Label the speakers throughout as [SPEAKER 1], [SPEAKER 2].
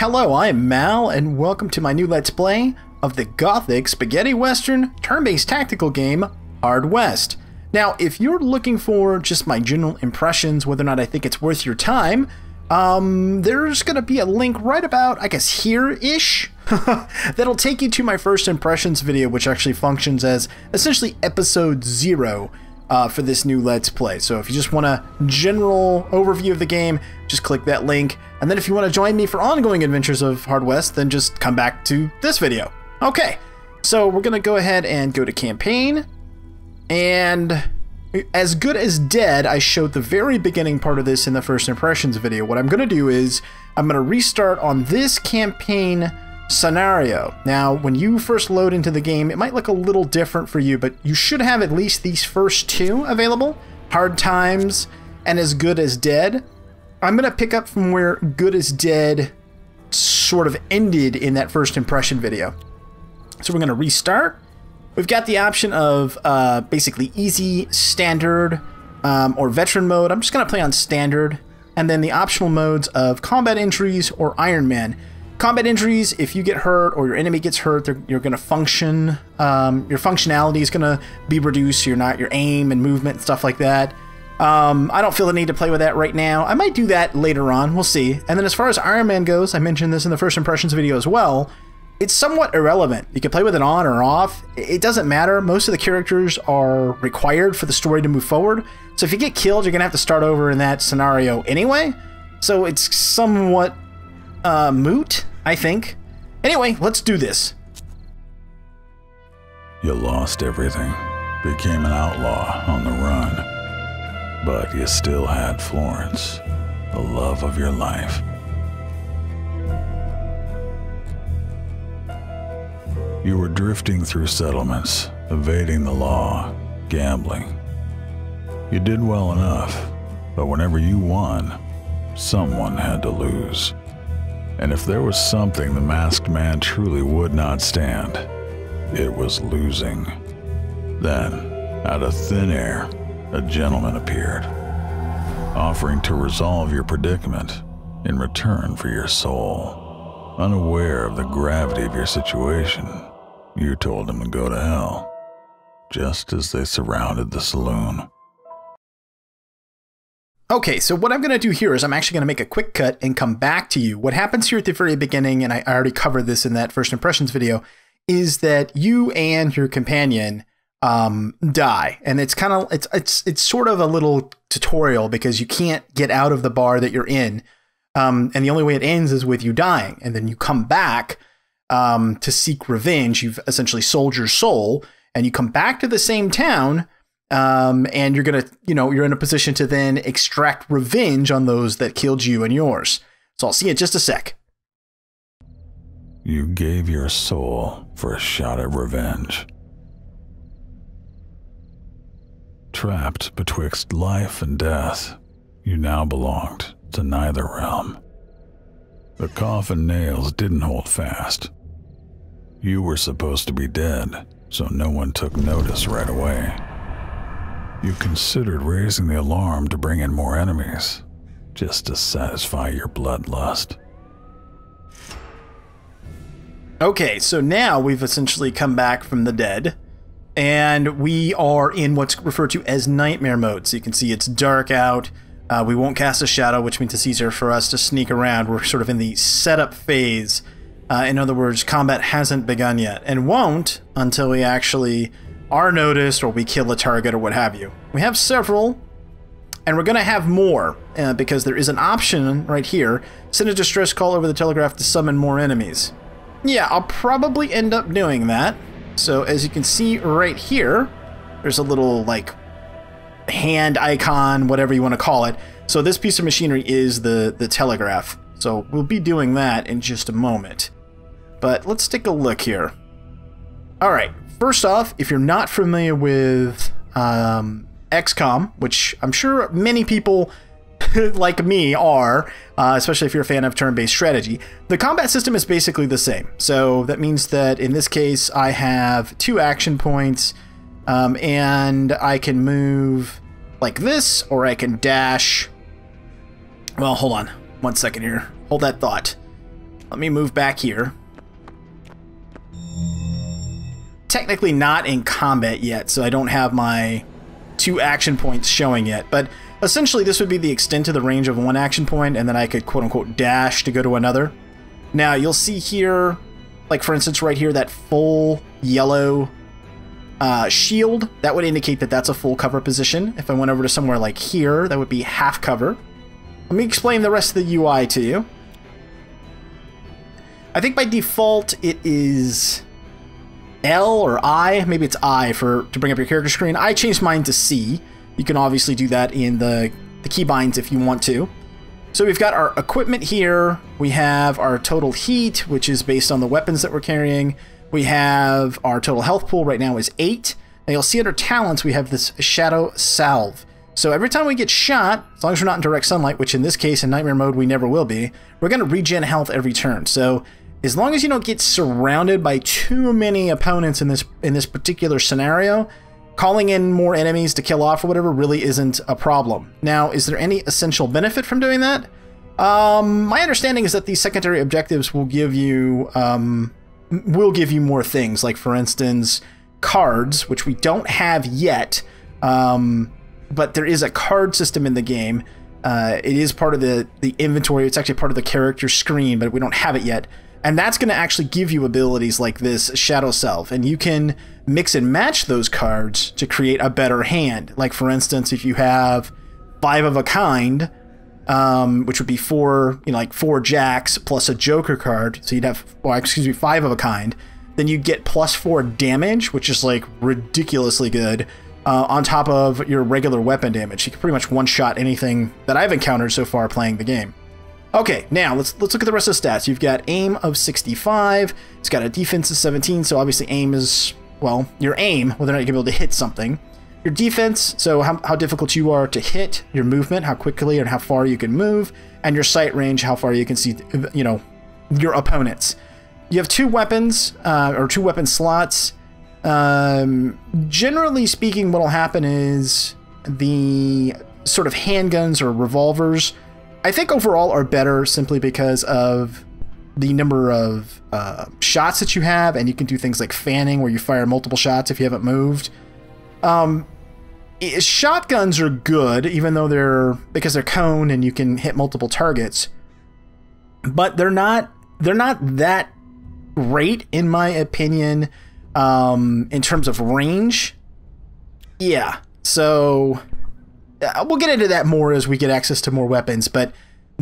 [SPEAKER 1] Hello, I am Mal, and welcome to my new Let's Play of the Gothic Spaghetti Western turn-based tactical game, Hard West. Now, if you're looking for just my general impressions, whether or not I think it's worth your time, um, there's gonna be a link right about, I guess, here-ish, that'll take you to my first impressions video, which actually functions as essentially episode zero uh, for this new Let's Play. So if you just want a general overview of the game, just click that link. And then if you want to join me for ongoing adventures of Hard West, then just come back to this video. Okay, so we're going to go ahead and go to campaign. And as good as dead, I showed the very beginning part of this in the first impressions video. What I'm going to do is I'm going to restart on this campaign scenario. Now, when you first load into the game, it might look a little different for you, but you should have at least these first two available, Hard Times and As Good as Dead. I'm going to pick up from where Good as Dead sort of ended in that first impression video. So we're going to restart. We've got the option of uh, basically easy, standard, um, or veteran mode. I'm just going to play on standard. And then the optional modes of combat injuries or Iron Man. Combat injuries, if you get hurt or your enemy gets hurt, you're going to function. Um, your functionality is going to be reduced. So you're not your aim and movement and stuff like that. Um, I don't feel the need to play with that right now. I might do that later on. We'll see. And then as far as Iron Man goes, I mentioned this in the first impressions video as well. It's somewhat irrelevant. You can play with it on or off. It doesn't matter. Most of the characters are required for the story to move forward. So if you get killed, you're going to have to start over in that scenario anyway. So it's somewhat uh, moot I think. Anyway, let's do this.
[SPEAKER 2] You lost everything, became an outlaw on the run. But you still had Florence, the love of your life. You were drifting through settlements, evading the law, gambling. You did well enough, but whenever you won, someone had to lose. And if there was something the masked man truly would not stand, it was losing. Then, out of thin air, a gentleman appeared, offering to resolve your predicament in return for your soul. Unaware of the gravity of your situation, you told him to go to hell, just as they surrounded the saloon.
[SPEAKER 1] Okay, so what I'm going to do here is I'm actually going to make a quick cut and come back to you. What happens here at the very beginning, and I already covered this in that first impressions video, is that you and your companion um, die, and it's kind of it's it's it's sort of a little tutorial because you can't get out of the bar that you're in, um, and the only way it ends is with you dying, and then you come back um, to seek revenge. You've essentially sold your soul, and you come back to the same town um, and you're gonna, you know, you're in a position to then extract revenge on those that killed you and yours. So I'll see you in just a sec.
[SPEAKER 2] You gave your soul for a shot at revenge. Trapped betwixt life and death, you now belonged to neither realm. The coffin nails didn't hold fast. You were supposed to be dead, so no one took notice right away. You considered raising the alarm to bring in more enemies, just to satisfy your bloodlust.
[SPEAKER 1] Okay, so now we've essentially come back from the dead, and we are in what's referred to as nightmare mode. So you can see it's dark out. Uh, we won't cast a shadow, which means it's easier for us to sneak around. We're sort of in the setup phase. Uh, in other words, combat hasn't begun yet, and won't until we actually are noticed or we kill a target or what have you. We have several, and we're going to have more uh, because there is an option right here. Send a distress call over the telegraph to summon more enemies. Yeah, I'll probably end up doing that. So as you can see right here, there's a little like hand icon, whatever you want to call it. So this piece of machinery is the, the telegraph. So we'll be doing that in just a moment. But let's take a look here. All right, First off, if you're not familiar with um, XCOM, which I'm sure many people like me are, uh, especially if you're a fan of turn-based strategy, the combat system is basically the same. So that means that in this case, I have two action points, um, and I can move like this, or I can dash. Well, hold on one second here. Hold that thought. Let me move back here. Technically not in combat yet, so I don't have my two action points showing yet, but essentially this would be the extent of the range of one action point, and then I could quote-unquote dash to go to another. Now, you'll see here, like for instance right here, that full yellow uh, shield, that would indicate that that's a full cover position. If I went over to somewhere like here, that would be half cover. Let me explain the rest of the UI to you. I think by default it is L or I, maybe it's I for to bring up your character screen. I changed mine to C. You can obviously do that in the, the keybinds if you want to. So we've got our equipment here. We have our total heat, which is based on the weapons that we're carrying. We have our total health pool right now is 8. Now you'll see under talents we have this Shadow Salve. So every time we get shot, as long as we're not in direct sunlight, which in this case in Nightmare mode we never will be, we're going to regen health every turn. So as long as you don't get surrounded by too many opponents in this in this particular scenario, calling in more enemies to kill off or whatever really isn't a problem. Now, is there any essential benefit from doing that? Um, my understanding is that these secondary objectives will give you um, will give you more things, like for instance, cards, which we don't have yet. Um, but there is a card system in the game. Uh, it is part of the the inventory. It's actually part of the character screen, but we don't have it yet. And that's going to actually give you abilities like this Shadow Salve, and you can mix and match those cards to create a better hand. Like for instance, if you have five of a kind, um, which would be four, you know, like four jacks plus a Joker card, so you'd have, excuse me, five of a kind. Then you get plus four damage, which is like ridiculously good uh, on top of your regular weapon damage. You can pretty much one-shot anything that I've encountered so far playing the game. Okay, now let's let's look at the rest of the stats. You've got aim of 65. It's got a defense of 17, so obviously aim is well your aim, whether or not you're able to hit something. Your defense, so how, how difficult you are to hit, your movement, how quickly and how far you can move, and your sight range, how far you can see, you know, your opponents. You have two weapons, uh, or two weapon slots. Um, generally speaking, what will happen is the sort of handguns or revolvers, I think overall are better simply because of the number of uh, shots that you have, and you can do things like fanning, where you fire multiple shots if you haven't moved. Um, shotguns are good, even though they're because they're cone and you can hit multiple targets, but they're not they're not that great in my opinion um, in terms of range, yeah. So we'll get into that more as we get access to more weapons. But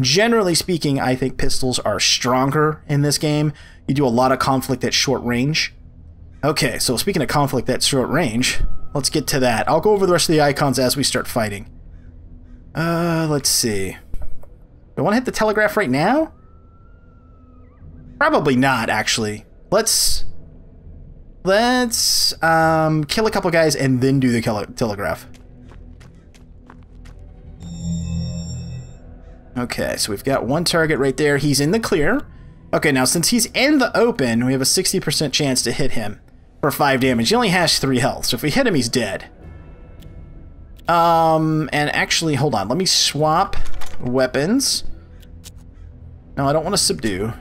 [SPEAKER 1] generally speaking, I think pistols are stronger in this game. You do a lot of conflict at short range. Okay, so speaking of conflict at short range, let's get to that. I'll go over the rest of the icons as we start fighting. Uh, let's see. Do I want to hit the telegraph right now? Probably not, actually. Let's Let's um, kill a couple guys and then do the telegraph. Okay, so we've got one target right there. He's in the clear. Okay, now since he's in the open, we have a 60% chance to hit him for 5 damage. He only has 3 health, so if we hit him, he's dead. Um, and actually, hold on. Let me swap weapons. No, I don't want to subdue.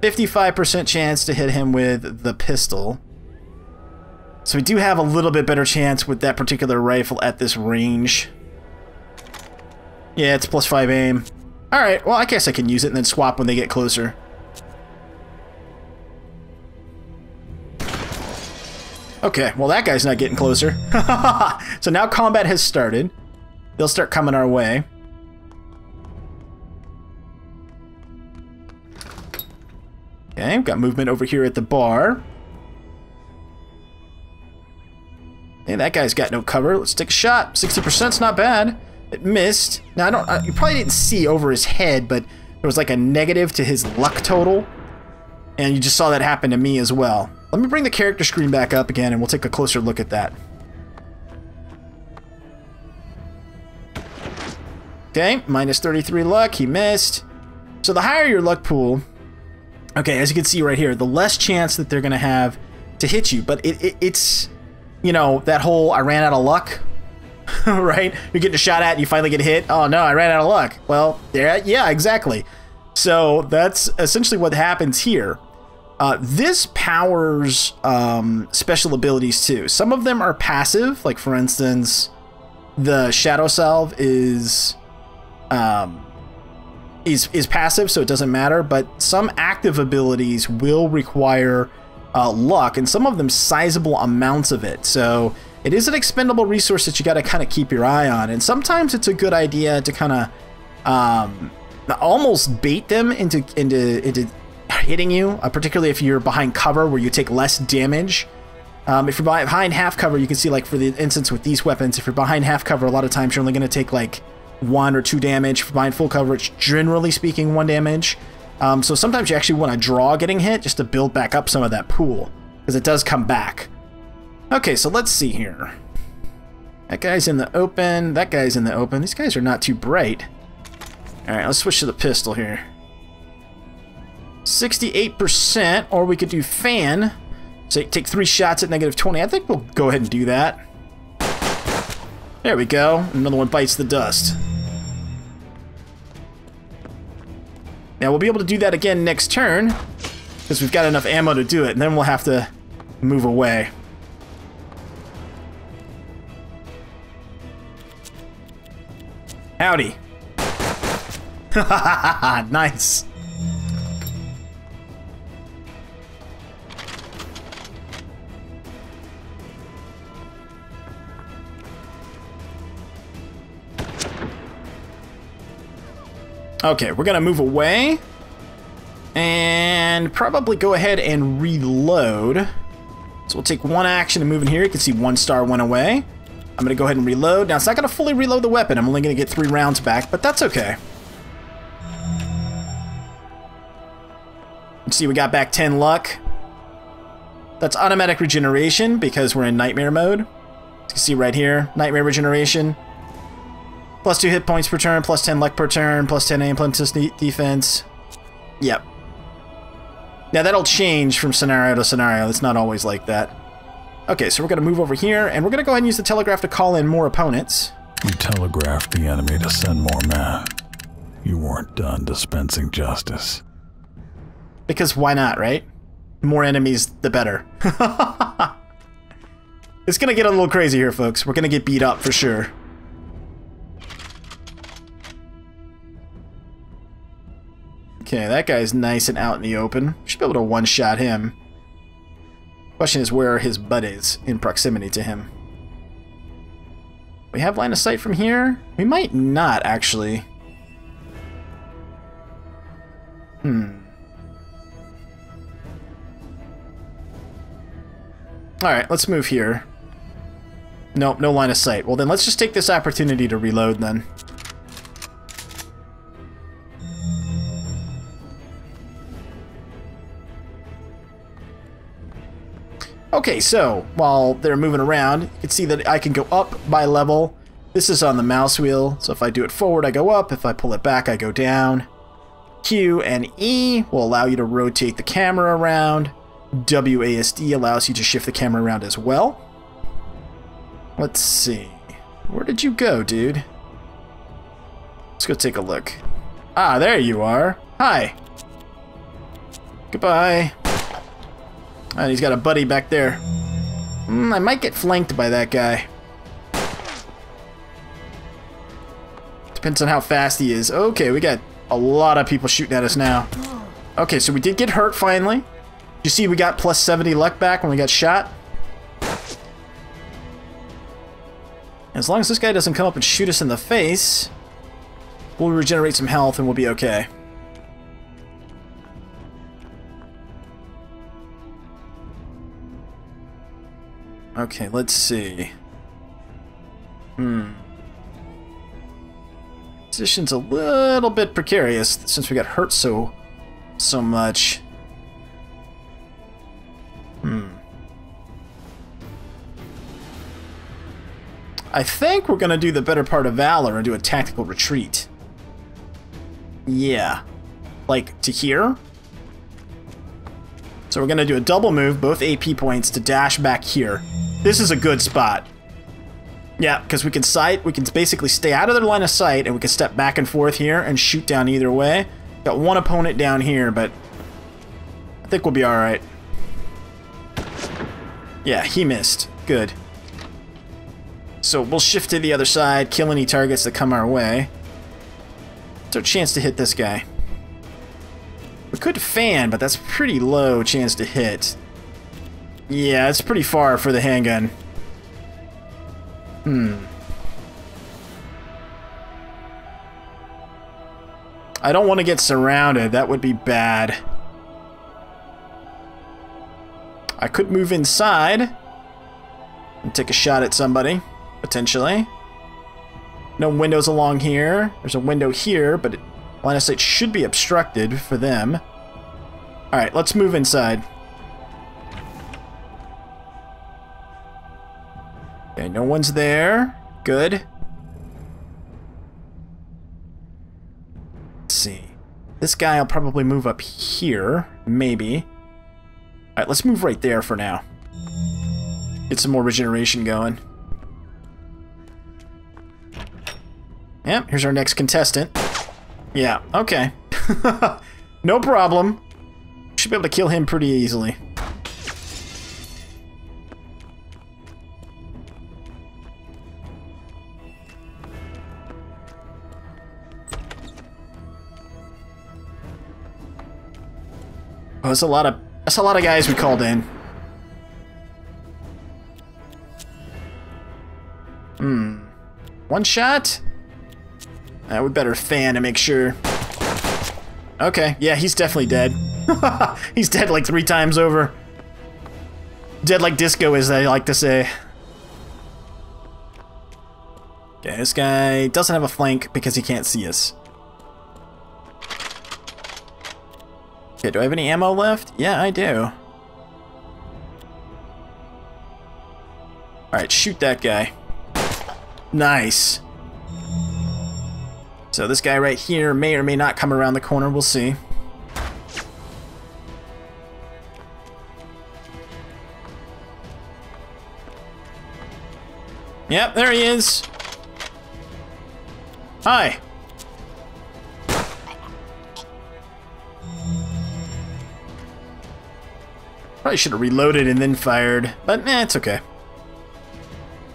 [SPEAKER 1] 55% chance to hit him with the pistol. So we do have a little bit better chance with that particular rifle at this range. Yeah, it's plus 5 aim. Alright, well I guess I can use it and then swap when they get closer. Okay, well that guy's not getting closer. so now combat has started. They'll start coming our way. Okay, got movement over here at the bar. Hey, that guy's got no cover. Let's take a shot. 60%'s not bad. It missed. Now, I don't. Uh, you probably didn't see over his head, but there was like a negative to his luck total. And you just saw that happen to me as well. Let me bring the character screen back up again, and we'll take a closer look at that. Okay, minus 33 luck. He missed. So the higher your luck pool, okay, as you can see right here, the less chance that they're going to have to hit you. But it, it, it's you know, that whole I ran out of luck, right? You're getting a shot at and you finally get hit. Oh no, I ran out of luck. Well, yeah, yeah, exactly. So that's essentially what happens here. Uh, this powers um, special abilities too. Some of them are passive, like for instance, the Shadow Salve is um, is is passive, so it doesn't matter. But some active abilities will require uh, luck, and some of them sizable amounts of it. So it is an expendable resource that you got to kind of keep your eye on. And sometimes it's a good idea to kind of um, almost bait them into into into hitting you, uh, particularly if you're behind cover where you take less damage. Um, if you're behind half cover, you can see like for the instance with these weapons, if you're behind half cover, a lot of times you're only going to take like one or two damage. If behind full coverage, generally speaking, one damage. Um, so sometimes you actually want to draw getting hit just to build back up some of that pool because it does come back. Okay, so let's see here. That guy's in the open. That guy's in the open. These guys are not too bright. All right, let's switch to the pistol here. 68%, or we could do fan. So take three shots at negative 20. I think we'll go ahead and do that. There we go. Another one bites the dust. Now we'll be able to do that again next turn, because we've got enough ammo to do it, and then we'll have to move away. Howdy. nice. Okay, we're gonna move away and probably go ahead and reload. So we'll take one action and move in here. You can see one star went away. I'm gonna go ahead and reload. Now it's not gonna fully reload the weapon. I'm only gonna get three rounds back, but that's okay. You see we got back 10 luck. That's automatic regeneration because we're in nightmare mode. You see right here, nightmare regeneration. Plus 2 hit points per turn, plus 10 luck per turn, plus 10 aim, plus defense. Yep. Now that'll change from scenario to scenario. It's not always like that. Okay, so we're going to move over here, and we're going to go ahead and use the telegraph to call in more opponents.
[SPEAKER 2] You telegraphed the enemy to send more men. You weren't done dispensing justice.
[SPEAKER 1] Because why not, right? More enemies, the better. it's going to get a little crazy here, folks. We're going to get beat up for sure. Okay, that guy's nice and out in the open. Should be able to one-shot him. Question is where are his buddies in proximity to him. We have line of sight from here? We might not, actually. Hmm. Alright, let's move here. Nope, no line of sight. Well then, let's just take this opportunity to reload then. Okay, so while they're moving around, you can see that I can go up by level. This is on the mouse wheel, so if I do it forward, I go up. If I pull it back, I go down. Q and E will allow you to rotate the camera around. WASD allows you to shift the camera around as well. Let's see. Where did you go, dude? Let's go take a look. Ah, there you are. Hi. Goodbye. He's got a buddy back there. Mm, I might get flanked by that guy. Depends on how fast he is. Okay, we got a lot of people shooting at us now. Okay, so we did get hurt finally. You see we got plus 70 luck back when we got shot? As long as this guy doesn't come up and shoot us in the face, we'll regenerate some health and we'll be okay. Okay, let's see. Hmm. Position's a little bit precarious since we got hurt so so much. Hmm. I think we're gonna do the better part of Valor and do a tactical retreat. Yeah. Like, to here? So we're gonna do a double move, both AP points, to dash back here. This is a good spot. Yeah, because we can sight, we can basically stay out of their line of sight, and we can step back and forth here and shoot down either way. Got one opponent down here, but I think we'll be alright. Yeah, he missed. Good. So we'll shift to the other side, kill any targets that come our way. It's our chance to hit this guy. We could fan, but that's pretty low chance to hit. Yeah, it's pretty far for the handgun. Hmm. I don't want to get surrounded. That would be bad. I could move inside and take a shot at somebody, potentially. No windows along here. There's a window here, but it, line of sight should be obstructed for them. Alright, let's move inside. No one's there. Good. Let's see. This guy will probably move up here, maybe. Alright, let's move right there for now. Get some more regeneration going. Yep, here's our next contestant. Yeah, okay. no problem. Should be able to kill him pretty easily. That's a lot of that's a lot of guys we called in. Hmm. One shot? Uh, we better fan to make sure. Okay, yeah, he's definitely dead. he's dead like three times over. Dead like disco, as they like to say. Okay, this guy doesn't have a flank because he can't see us. Okay, do I have any ammo left? Yeah, I do. Alright, shoot that guy. Nice. So this guy right here may or may not come around the corner, we'll see. Yep, there he is. Hi. Probably should have reloaded and then fired, but eh, it's okay.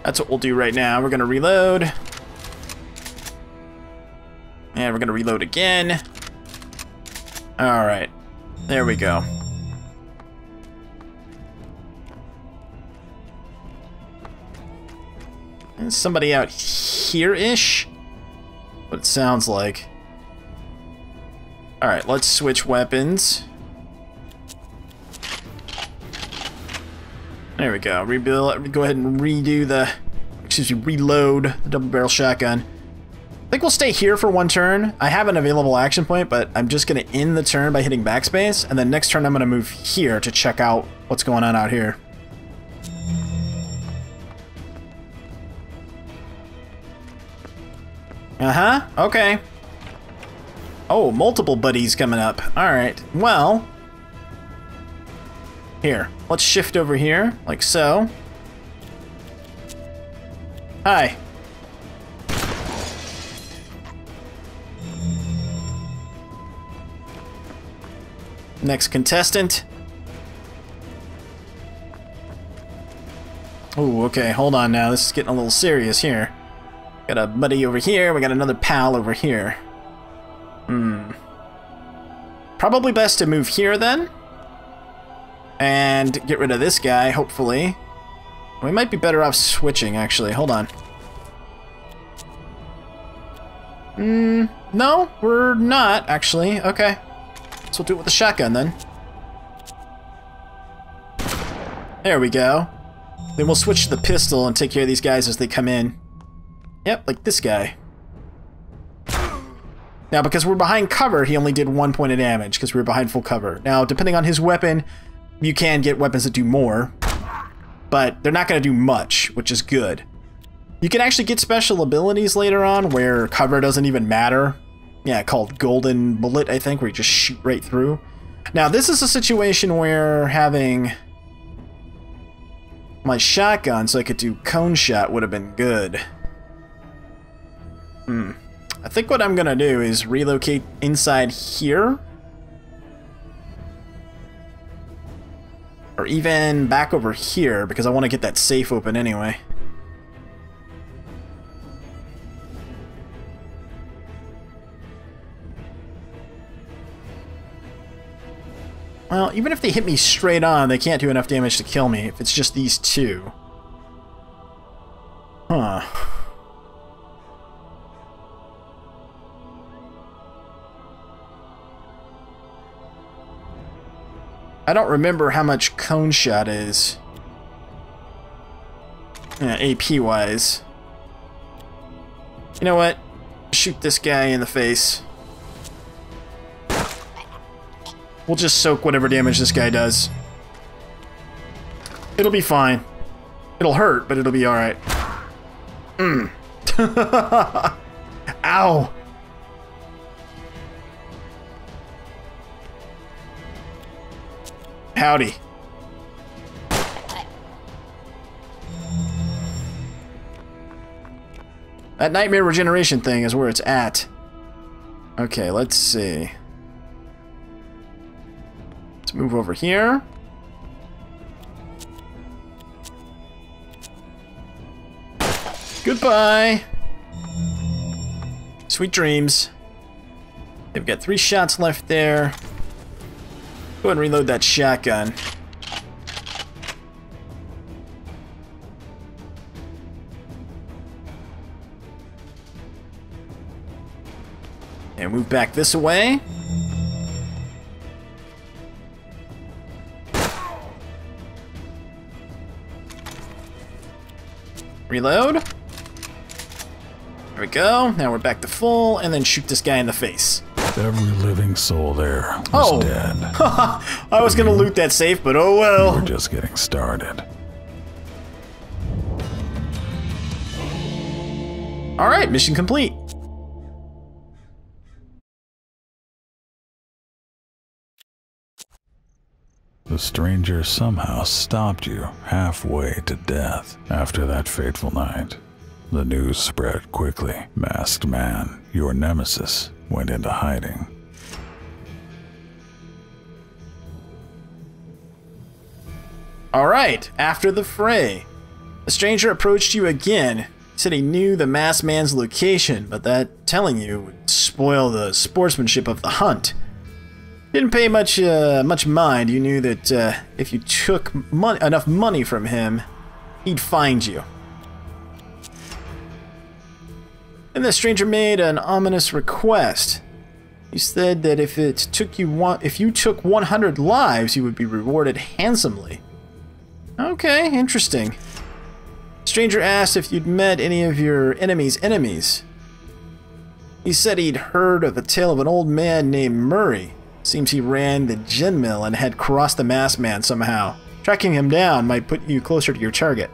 [SPEAKER 1] That's what we'll do right now. We're gonna reload. And we're gonna reload again. Alright. There we go. And somebody out here-ish? What it sounds like. Alright, let's switch weapons. There we go. Rebuild. Go ahead and redo the. Excuse me. Reload the double barrel shotgun. I think we'll stay here for one turn. I have an available action point, but I'm just going to end the turn by hitting backspace, and then next turn I'm going to move here to check out what's going on out here. Uh-huh, okay. Oh, multiple buddies coming up. Alright, well... Here, let's shift over here, like so. Hi. Next contestant. Oh, okay, hold on now. This is getting a little serious here. Got a buddy over here, we got another pal over here. Hmm. Probably best to move here then. And get rid of this guy, hopefully. We might be better off switching, actually. Hold on. Hmm, no, we're not, actually. Okay. So we'll do it with the shotgun, then. There we go. Then we'll switch to the pistol and take care of these guys as they come in. Yep, like this guy. Now, because we're behind cover, he only did one point of damage, because we were behind full cover. Now, depending on his weapon, you can get weapons that do more, but they're not going to do much, which is good. You can actually get special abilities later on where cover doesn't even matter. Yeah, called Golden Bullet, I think, where you just shoot right through. Now, this is a situation where having my shotgun so I could do cone shot would have been good. Hmm. I think what I'm gonna do is relocate inside here. Or even back over here, because I want to get that safe open anyway. Well, even if they hit me straight on, they can't do enough damage to kill me if it's just these two. I don't remember how much cone shot is. Yeah, AP wise. You know what? Shoot this guy in the face. We'll just soak whatever damage this guy does. It'll be fine. It'll hurt, but it'll be alright. Mmm. Ow! Howdy. That nightmare regeneration thing is where it's at. Okay, let's see. Let's move over here. Goodbye. Sweet dreams. They've got three shots left there. Go ahead and reload that shotgun. And move back this way. Reload. There we go. Now we're back to full, and then shoot this guy in the face.
[SPEAKER 2] Every living soul there was
[SPEAKER 1] Oh.
[SPEAKER 2] dead.
[SPEAKER 1] I was gonna loot that safe, but oh well.
[SPEAKER 2] We're just getting started.
[SPEAKER 1] Alright, mission complete.
[SPEAKER 2] The stranger somehow stopped you halfway to death after that fateful night. The news spread quickly. Masked Man, your nemesis, went into hiding.
[SPEAKER 1] Alright, after the fray. The stranger approached you again. Said he knew the masked man's location, but that telling you would spoil the sportsmanship of the hunt. Didn't pay much uh, much mind. You knew that uh, if you took mon- enough money from him, he'd find you. Then the stranger made an ominous request. He said that if it took you one, if you took 100 lives, you would be rewarded handsomely. Okay, interesting. Stranger asked if you'd met any of your enemy's enemies. He said he'd heard of the tale of an old man named Murray. Seems he ran the gin mill and had crossed the masked man somehow. Tracking him down might put you closer to your target.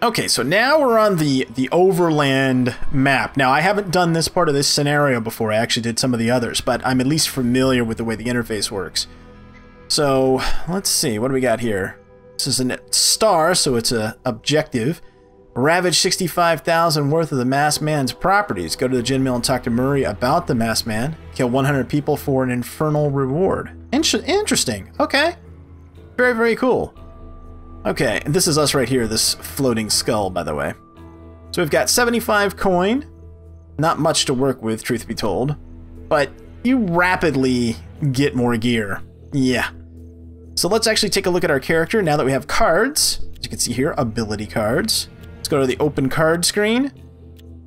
[SPEAKER 1] Okay, so now we're on the the overland map. Now, I haven't done this part of this scenario before. I actually did some of the others, but I'm at least familiar with the way the interface works. So, let's see. What do we got here? This is a star, so it's a objective. Ravage 65,000 worth of the masked man's properties. Go to the gin mill and talk to Murray about the masked man. Kill 100 people for an infernal reward. Inter interesting. Okay. Very, very cool. Okay, this is us right here, this floating skull, by the way. So we've got 75 coin. Not much to work with, truth be told. But you rapidly get more gear. Yeah. So let's actually take a look at our character now that we have cards. As you can see here, ability cards. Let's go to the open card screen.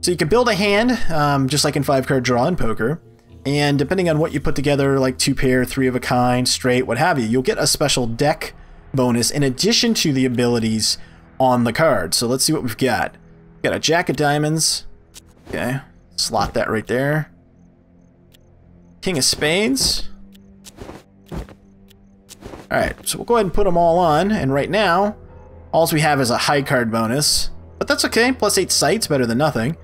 [SPEAKER 1] So you can build a hand, um, just like in five card draw and poker. And depending on what you put together, like two pair, three of a kind, straight, what have you, you'll get a special deck bonus in addition to the abilities on the card. So let's see what we've got. Got a Jack of Diamonds. Okay, slot that right there. King of Spades. Alright, so we'll go ahead and put them all on, and right now, all we have is a high card bonus. But that's okay, plus 8 sights, better than nothing.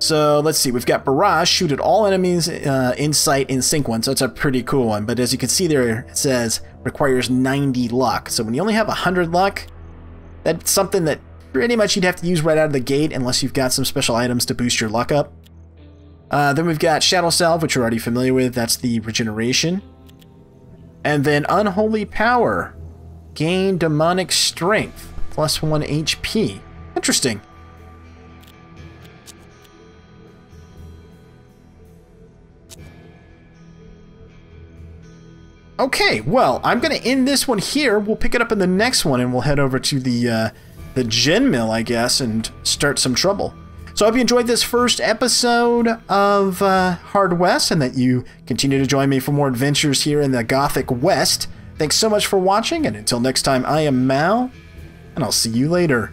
[SPEAKER 1] So let's see, we've got Barrage, shoot at all enemies uh, in sight in sync one, so that's a pretty cool one. But as you can see there, it says requires 90 luck. So when you only have 100 luck, that's something that pretty much you'd have to use right out of the gate unless you've got some special items to boost your luck up. Uh, then we've got Shadow Salve, which you're already familiar with. That's the regeneration. And then Unholy Power. Gain Demonic Strength. Plus 1 HP. Interesting. Okay, well, I'm going to end this one here. We'll pick it up in the next one, and we'll head over to the uh, the gin mill, I guess, and start some trouble. So I hope you enjoyed this first episode of uh, Hard West, and that you continue to join me for more adventures here in the Gothic West. Thanks so much for watching, and until next time, I am Mal, and I'll see you later.